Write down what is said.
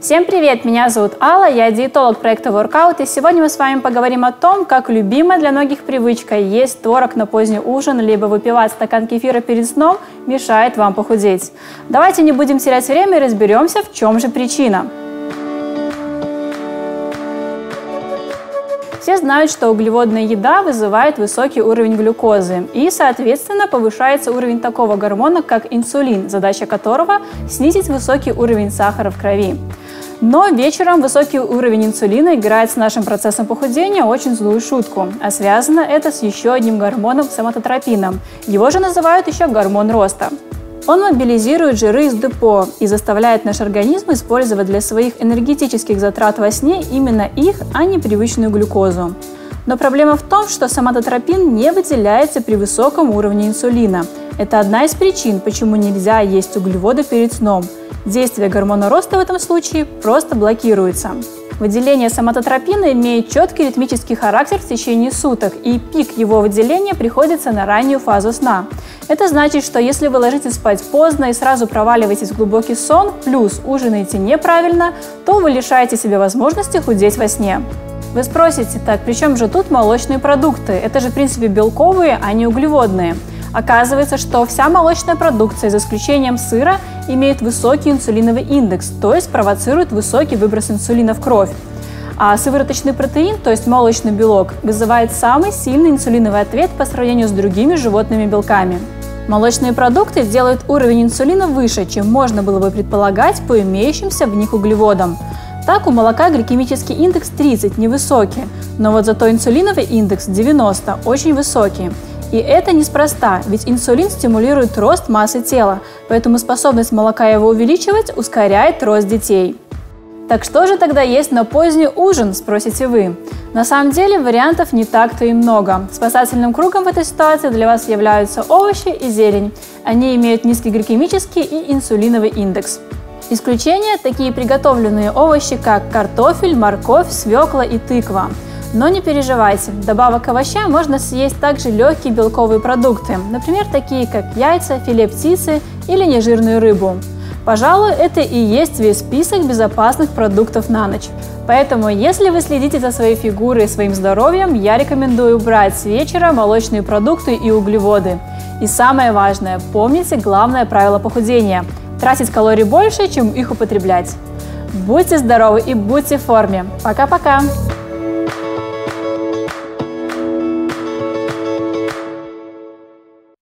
Всем привет! Меня зовут Алла, я диетолог проекта Workout, и сегодня мы с вами поговорим о том, как любимая для многих привычка есть творог на поздний ужин, либо выпивать стакан кефира перед сном мешает вам похудеть. Давайте не будем терять время и разберемся, в чем же причина. Все знают, что углеводная еда вызывает высокий уровень глюкозы и, соответственно, повышается уровень такого гормона, как инсулин, задача которого – снизить высокий уровень сахара в крови. Но вечером высокий уровень инсулина играет с нашим процессом похудения очень злую шутку, а связано это с еще одним гормоном соматотропином. Его же называют еще гормон роста. Он мобилизирует жиры из депо и заставляет наш организм использовать для своих энергетических затрат во сне именно их, а не привычную глюкозу. Но проблема в том, что соматотропин не выделяется при высоком уровне инсулина. Это одна из причин, почему нельзя есть углеводы перед сном – Действие гормона роста в этом случае просто блокируется. Выделение соматотропина имеет четкий ритмический характер в течение суток, и пик его выделения приходится на раннюю фазу сна. Это значит, что если вы ложитесь спать поздно и сразу проваливаетесь в глубокий сон, плюс ужинаете неправильно, то вы лишаете себя возможности худеть во сне. Вы спросите, так при чем же тут молочные продукты? Это же в принципе белковые, а не углеводные. Оказывается, что вся молочная продукция, за исключением сыра, имеет высокий инсулиновый индекс, то есть провоцирует высокий выброс инсулина в кровь. А сывороточный протеин, то есть молочный белок, вызывает самый сильный инсулиновый ответ по сравнению с другими животными белками. Молочные продукты делают уровень инсулина выше, чем можно было бы предполагать по имеющимся в них углеводам. Так, у молока гликемический индекс 30 невысокий, но вот зато инсулиновый индекс 90 очень высокий. И это неспроста, ведь инсулин стимулирует рост массы тела, поэтому способность молока его увеличивать ускоряет рост детей. Так что же тогда есть на поздний ужин, спросите вы? На самом деле вариантов не так-то и много. Спасательным кругом в этой ситуации для вас являются овощи и зелень. Они имеют низкий гликемический и инсулиновый индекс. Исключение – такие приготовленные овощи, как картофель, морковь, свекла и тыква – но не переживайте, добавок овощам можно съесть также легкие белковые продукты, например, такие как яйца, филе птицы или нежирную рыбу. Пожалуй, это и есть весь список безопасных продуктов на ночь. Поэтому, если вы следите за своей фигурой и своим здоровьем, я рекомендую брать с вечера молочные продукты и углеводы. И самое важное, помните главное правило похудения – тратить калорий больше, чем их употреблять. Будьте здоровы и будьте в форме. Пока-пока!